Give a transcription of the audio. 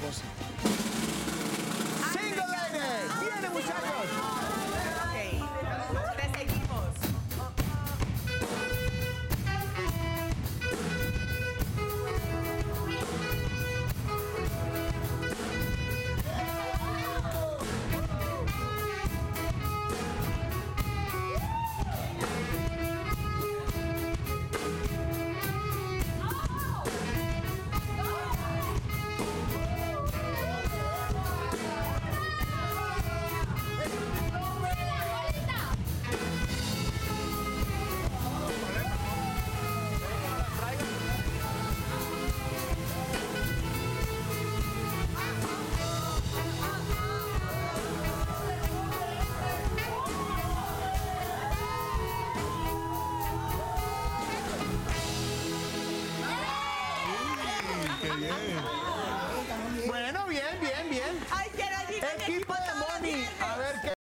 cosa. bien. Bueno, bien, bien, bien. Ay, Geraldine, equipo de Moni. A ver qué.